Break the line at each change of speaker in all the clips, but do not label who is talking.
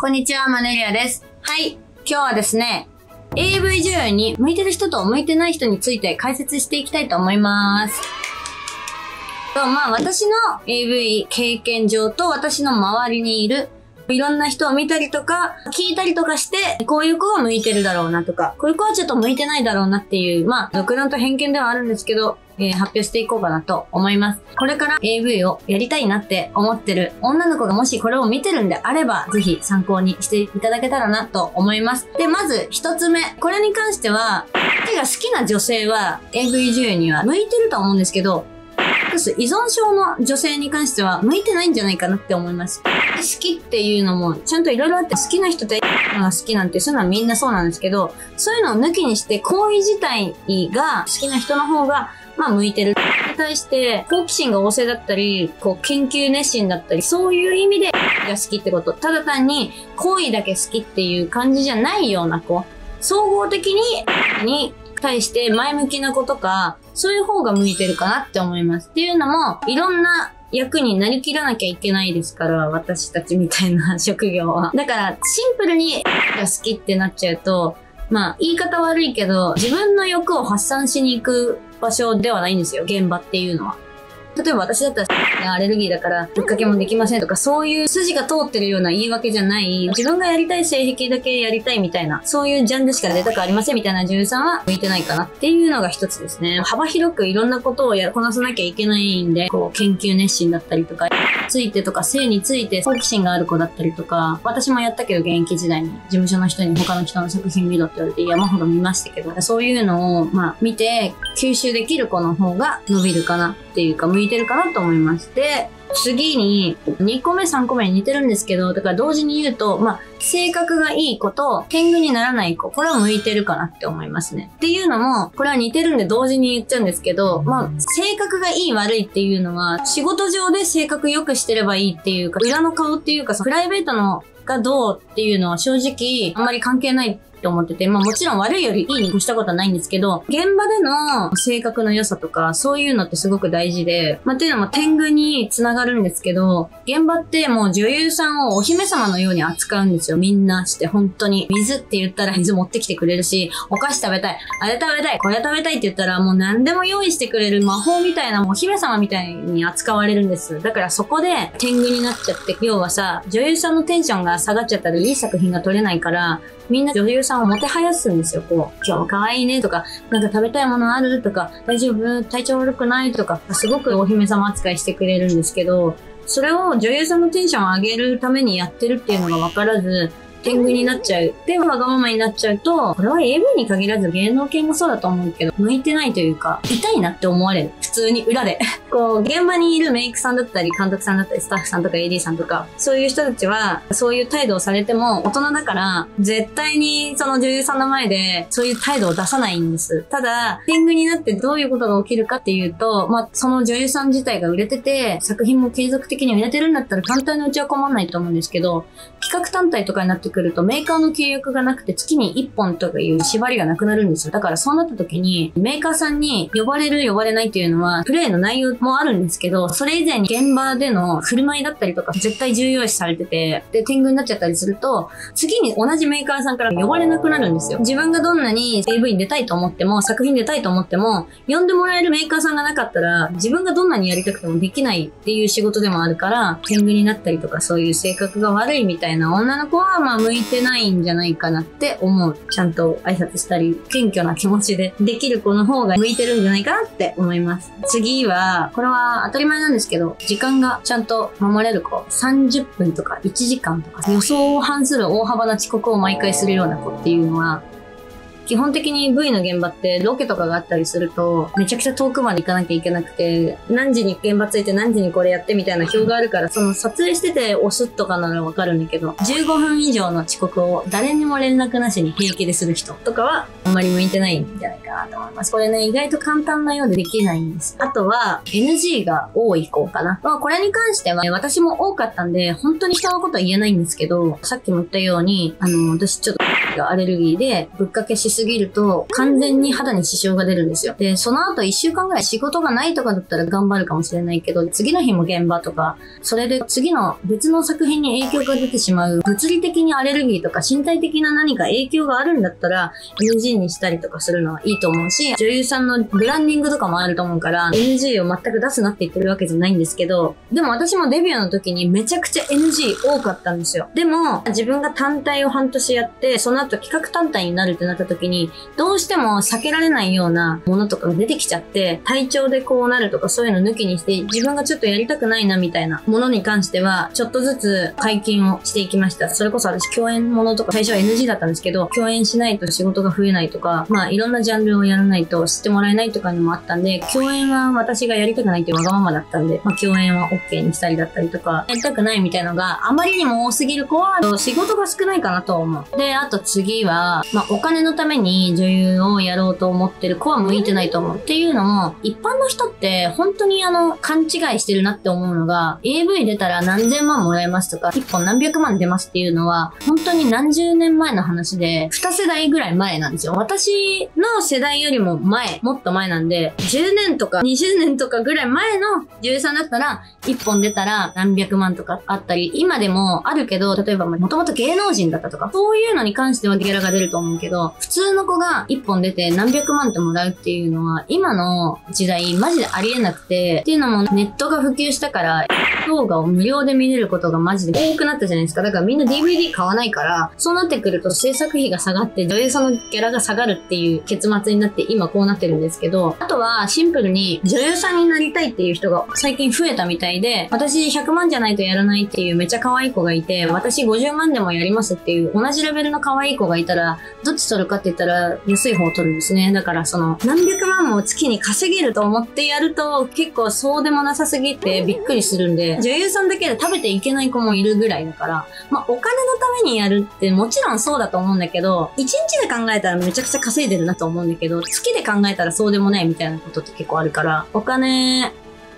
こんにちは、マネリアです。はい、今日はですね、AV 女優に向いてる人と向いてない人について解説していきたいと思います。とまあ、私の AV 経験上と私の周りにいるいろんな人を見たりとか、聞いたりとかして、こういう子は向いてるだろうなとか、こういう子はちょっと向いてないだろうなっていう、まあ、独断と偏見ではあるんですけど、えー発表していこうかなと思います。これから AV をやりたいなって思ってる女の子がもしこれを見てるんであれば、ぜひ参考にしていただけたらなと思います。で、まず一つ目。これに関しては、手が好きな女性は AV 女優には向いてると思うんですけど、依存症の女性に関しては向いてないんじゃないかなって思います。好きっていうのもちゃんといろいろあって好きな人とのが好きなんてそういうのはみんなそうなんですけど、そういうのを抜きにして行為自体が好きな人の方がまあ向いてる。に対して好奇心が旺盛だったり、こう研究熱心だったり、そういう意味でが好きってこと。ただ単に行為だけ好きっていう感じじゃないような子。総合的に、に対して前向きな子とか、そういう方が向いてるかなって思います。っていうのも、いろんな役になりきらなきゃいけないですから、私たちみたいな職業は。だから、シンプルにが好きってなっちゃうと、まあ、言い方悪いけど、自分の欲を発散しに行く場所ではないんですよ、現場っていうのは。例えば私だったら、アレルギーだから、ぶっかけもできませんとか、そういう筋が通ってるような言い訳じゃない、自分がやりたい性癖だけやりたいみたいな、そういうジャンルしか出たくありませんみたいな女優さんは向いてないかなっていうのが一つですね。幅広くいろんなことをやこなさなきゃいけないんで、こう、研究熱心だったりとか、ついてとか、性について好奇心がある子だったりとか、私もやったけど現役時代に事務所の人に他の人の作品見ろって言われて山ほど見ましたけど、そういうのを、まあ、見て吸収できる子の方が伸びるかなっていうか、向いてるかなと思いまして、次に、2個目3個目に似てるんですけど、だから同時に言うと、まあ、性格がいい子と天狗にならない子、これは向いてるかなって思いますね。っていうのも、これは似てるんで同時に言っちゃうんですけど、まあ、性格がいい悪いっていうのは、仕事上で性格良くしてればいいっていうか、裏の顔っていうかさ、プライベートのがどうっていうのは正直あんまり関係ないって思ってて、まあもちろん悪いよりいいに越したことはないんですけど、現場での性格の良さとか、そういうのってすごく大事で、まあっていうのも天狗につながるんですけど、現場ってもう女優さんをお姫様のように扱うんですよ。みんなして、本当に。水って言ったら 水持ってきてくれるし、お菓子食べたい、あれ食べたい、これ食べたいって言ったらもう何でも用意してくれる魔法みたいな、もうお姫様みたいに扱われるんです。だからそこで天狗になっちゃって、要はさ、女優さんのテンションが下がっちゃったらいい作品が撮れないから、みんな女優さんをもてはやすんですよ。こう、今日も可愛いねとか、なんか食べたいものあるとか、大丈夫？体調悪くないとか、すごくお姫様扱いしてくれるんですけど、それを女優さんのテンションを上げるためにやってるっていうのが分からず、天狗になっちゃう。で、わがままになっちゃうと、これは AV に限らず芸能系もそうだと思うけど、向いてないというか、痛いなって思われる。普通に裏で。こう、現場にいるメイクさんだったり、監督さんだったり、スタッフさんとか AD さんとか、そういう人たちは、そういう態度をされても、大人だから、絶対にその女優さんの前で、そういう態度を出さないんです。ただ、天狗になってどういうことが起きるかっていうと、まあ、その女優さん自体が売れてて、作品も継続的に売れてるんだったら簡単にうちは困らないと思うんですけど、企画単体とかになっててくるとメーカーの契約がなくて月に1本とかいう縛りがなくなるんですよ。だからそうなった時にメーカーさんに呼ばれる呼ばれないっていうのはプレイの内容もあるんですけど、それ以前に現場での振る舞いだったりとか絶対重要視されてて、で、天狗になっちゃったりすると、次に同じメーカーさんから呼ばれなくなるんですよ。自分がどんなに AV に出たいと思っても、作品出たいと思っても、呼んでもらえるメーカーさんがなかったら、自分がどんなにやりたくてもできないっていう仕事でもあるから、天狗になったりとかそういう性格が悪いみたいな女の子は、まあ向いてないんじゃないかなって思う。ちゃんと挨拶したり、謙虚な気持ちでできる子の方が向いてるんじゃないかなって思います。次は、これは当たり前なんですけど、時間がちゃんと守れる子。30分とか1時間とか、予想を反する大幅な遅刻を毎回するような子っていうのは、基本的に V の現場ってロケとかがあったりすると、めちゃくちゃ遠くまで行かなきゃいけなくて、何時に現場着いて何時にこれやってみたいな表があるから、その撮影してて押すとかならわかるんだけど、15分以上の遅刻を誰にも連絡なしに平気でする人とかは、あんまり向いてないんじゃないかなと思います。これね、意外と簡単なようでできないんです。あとは、NG が多い子かな。まあ、これに関しては、私も多かったんで、本当に人のことは言えないんですけど、さっきも言ったように、あの、私ちょっと、がアレルギーでぶっかけしすぎると完全に肌に支障が出るんですよ。で、その後1週間ぐらい仕事がないとかだったら頑張るかもしれないけど、次の日も現場とか、それで次の別の作品に影響が出てしまう物理的にアレルギーとか身体的な何か影響があるんだったら NG にしたりとかするのはいいと思うし、女優さんのブランディングとかもあると思うから NG を全く出すなって言ってるわけじゃないんですけど、でも私もデビューの時にめちゃくちゃ NG 多かったんですよ。でも自分が単体を半年やって、その後企画単体になるってなった時に、どうしても避けられないようなものとかが出てきちゃって、体調でこうなるとかそういうの抜きにして、自分がちょっとやりたくないなみたいなものに関しては、ちょっとずつ解禁をしていきました。それこそ私共演ものとか最初は NG だったんですけど、共演しないと仕事が増えないとか、まあいろんなジャンルをやらないと知ってもらえないとかにもあったんで、共演は私がやりたくないってわがままだったんで、まあ共演は OK にしたりだったりとか、やりたくないみたいなのがあまりにも多すぎる子は仕事が少ないかなと思う。で、あと次は、まあお金のために女優をやろうと思ってる子は向いてないと思う。っていうのも、一般の人って本当にあの、勘違いしてるなって思うのが、AV 出たら何千万もらえますとか、一本何百万出ますっていうのは、本当に何十年前の話で、二世代ぐらい前なんですよ。私の世代よりも前、もっと前なんで、10年とか20年とかぐらい前の女優さんだったら、一本出たら何百万とかあったり、今でもあるけど、例えばもともと芸能人だったとか、そういうのに関してはギャラが出ると思うけど、普通の子が一本出て何百万ってもらうっていうのは、今の時代マジでありえなくて、っていうのもネットが普及したから、動画を無料で見れることがマジで多くなったじゃないですか。だからみんな DVD 買わないから、そうなってくると制作費が下がって女優さんのギャラが下がるっていう結末になって今こうなってるんですけど、あとはシンプルに女優さんになりたいっていう人が最近増えたみたいで、私100万じゃないとやらないっていうめっちゃ可愛い子がいて、私50万でもやりますっていう同じレベルの可愛い子がいたら、どっち取るかって言ったら安い方を取るんですね。だからその何百万も月に稼げると思ってやると結構そうでもなさすぎてびっくりするんで、女優さんだけで食べていけない子もいるぐらいだから、まあお金のためにやるってもちろんそうだと思うんだけど、1日で考えたらめちゃくちゃ稼いでるなと思うんだけど、月で考えたらそうでもないみたいなことって結構あるから、お金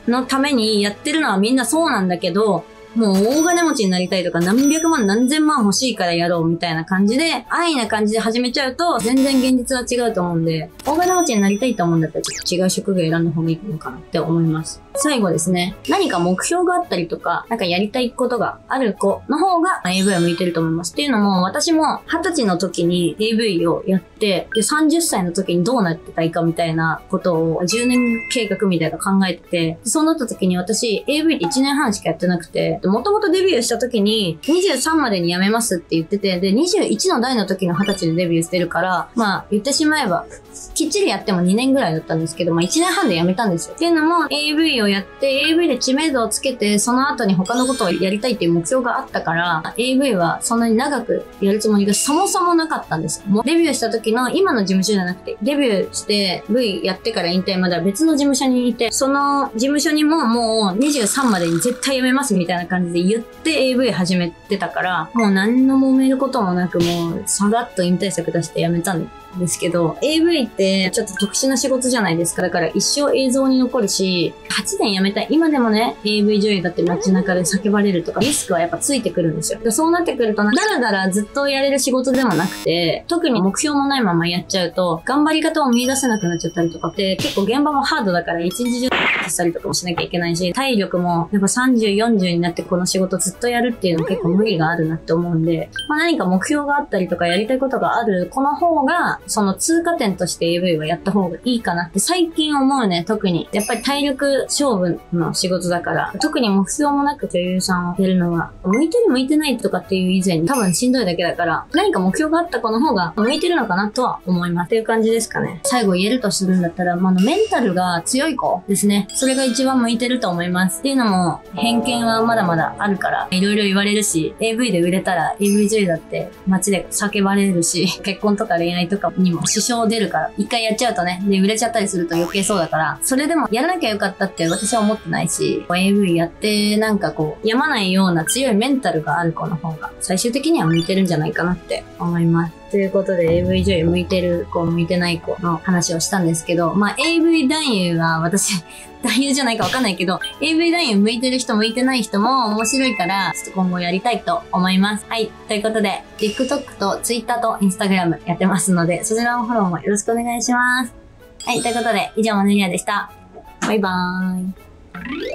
のためにやってるのはみんなそうなんだけど、もう大金持ちになりたいとか何百万何千万欲しいからやろうみたいな感じで、安易な感じで始めちゃうと全然現実は違うと思うんで、大金持ちになりたいと思うんだったらちょっと違う職業選んだ方がいいのかなって思います。最後ですね、何か目標があったりとか、なんかやりたいことがある子の方が AV は向いてると思います。っていうのも、私も20歳の時に AV をやって、で、30歳の時にどうなってたいかみたいなことを10年計画みたいな考えてて、そうなった時に私 AV って1年半しかやってなくて、もともとデビューした時に23までに辞めますって言ってて、で、21の代の時の20歳でデビューしてるから、まあ言ってしまえば、きっちりやっても2年ぐらいだったんですけど、まあ1年半で辞めたんですよ。っていうのも AV をやって AV で知名度をつけて、その後に他のことをやりたいっていう目標があったから、AV はそんなに長くやるつもりがそもそもなかったんですよ。もうデビューした時の今の事務所じゃなくて、デビューして V やってから引退までは別の事務所にいて、その事務所にももう23までに絶対辞めますみたいな感じで言って AV 始めてたから、もう何の揉めることもなくもうさらっと引退作出して辞めたんですけど、AV ってちょっと特殊な仕事じゃないですか。だから一生映像に残るし、8年辞めたい。今でもね、AV 女優だって街中で叫ばれるとか、リスクはやっぱついてくるんですよ。そうなってくると、だらだらずっとやれる仕事でもなくて、特に目標もないままやっちゃうと、頑張り方を見出せなくなっちゃったりとかって、結構現場もハードだから一日中したりとかもしなきゃいけないし、体力もやっぱ30、40になってこの仕事ずっとやるっていうのは結構無理があるなって思うんで、まあ、何か目標があったりとかやりたいことがあるこの方が、その通過点として AV はやった方がいいかなって最近思うね、特に。やっぱり体力勝負の仕事だから、特に目標もなく女優さんをやるのは、向いてる向いてないとかっていう以前に多分しんどいだけだから、何か目標があった子の方が向いてるのかなとは思います。っていう感じですかね。最後言えるとするんだったら、まあ、のメンタルが強い子ですね。それが一番向いてると思います。っていうのも、偏見はまだまだあるから、いろいろ言われるし、AV で売れたら AV 女優だって街で叫ばれるし、結婚とか恋愛とかにも支障出るから、一回やっちゃうとね、で、売れちゃったりすると余計そうだから、それでもやらなきゃよかったって私は思ってないし、AV やってなんかこう、やまないような強いメンタルがある子の方が、最終的には向いてるんじゃないかなって思います。ということで AV 女優向いてる子、向いてない子の話をしたんですけど、まあ AV 男優は私、男優じゃないかわかんないけど、AV 男優向いてる人向いてない人も面白いから、ちょっと今後やりたいと思います。はい。ということで、TikTok と Twitter と Instagram やってますので、そちらのフォローもよろしくお願いします。はい。ということで、以上マネリアでした。バイバーイ。